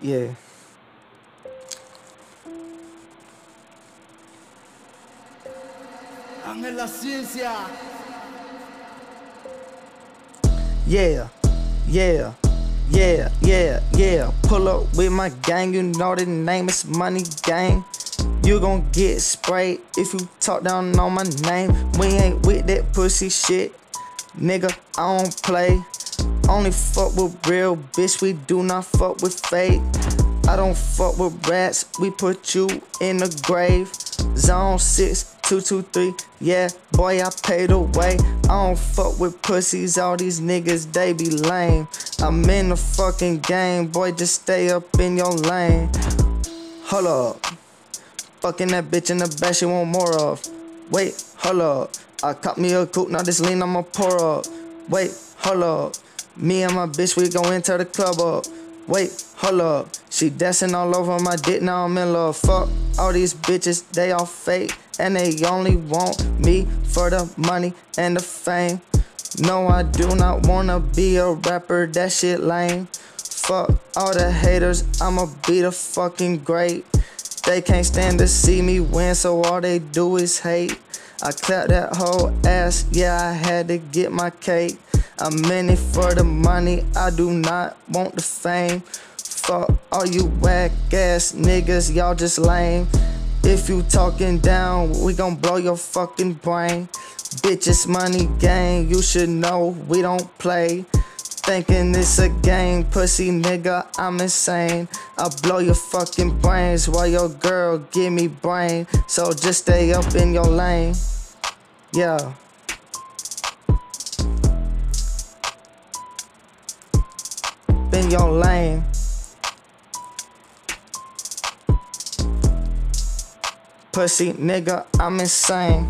Yeah. Ángel la ciencia. Yeah, yeah, yeah, yeah, yeah. Pull up with my gang, you know the name is Money Gang. You gon' get sprayed if you talk down on my name. We ain't with that pussy shit. Nigga, I don't play. Only fuck with real bitch, we do not fuck with fake. I don't fuck with rats, we put you in the grave. Zone 6, 223, yeah, boy, I paid away. I don't fuck with pussies, all these niggas, they be lame. I'm in the fucking game, boy, just stay up in your lane. Hold up. Fucking that bitch in the back, she want more of. Wait, hold up. I caught me a coupe, now this lean I'ma pour up. Wait, hold up. Me and my bitch, we gon' enter the club up. Wait, hold up. She dancing all over my dick, now I'm in love. Fuck all these bitches, they all fake. And they only want me for the money and the fame. No, I do not wanna be a rapper, that shit lame. Fuck all the haters, I'ma be the fucking great. They can't stand to see me win, so all they do is hate. I clap that whole ass, yeah, I had to get my cake. I'm in it for the money, I do not want the fame. Fuck all you whack ass niggas, y'all just lame. If you talking down, we gon' blow your fucking brain. Bitches, money gang, you should know we don't play. Thinking it's a game, pussy nigga, I'm insane. I blow your fucking brains while your girl give me brain. So just stay up in your lane. Yeah. In your lane. Pussy nigga, I'm insane.